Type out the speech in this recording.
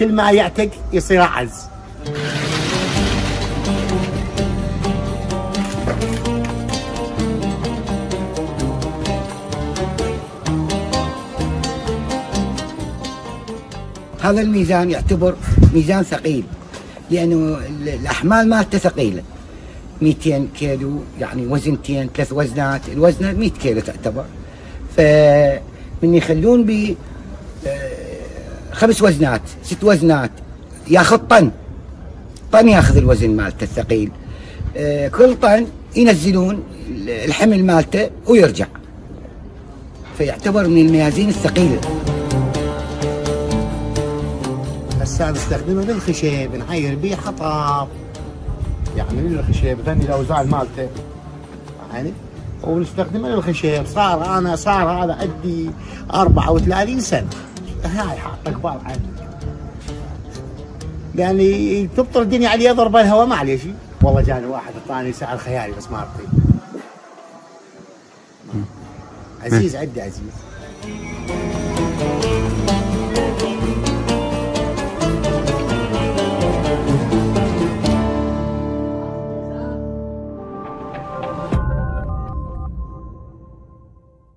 كل ما يعتق يصير اعز هذا الميزان يعتبر ميزان ثقيل لأنه ال- الاحمال مالته ثقيلة. 200 كيلو يعني وزنتين ثلاث وزنات الوزنه 100 كيلو تعتبر. فمن يخلون ب آه، خمس وزنات ست وزنات. ياخذ طن طن ياخذ الوزن مالته الثقيل. آه، كل طن ينزلون الحمل مالته ويرجع. فيعتبر من الميازين الثقيلة. هسه نستخدمه بالخشب نعير به حطب يعني من الخشب ثاني الاوزان مالته. يعني ونستخدمه للخشب صار أنا صار هذا عندي 34 سنة. هاي حاطه قبال عندي يعني تبطل الدنيا علي يضرب الهواء معليش والله جاني واحد اعطاني سعر خيالي بس ما اعطيه. عزيز عندي عزيز.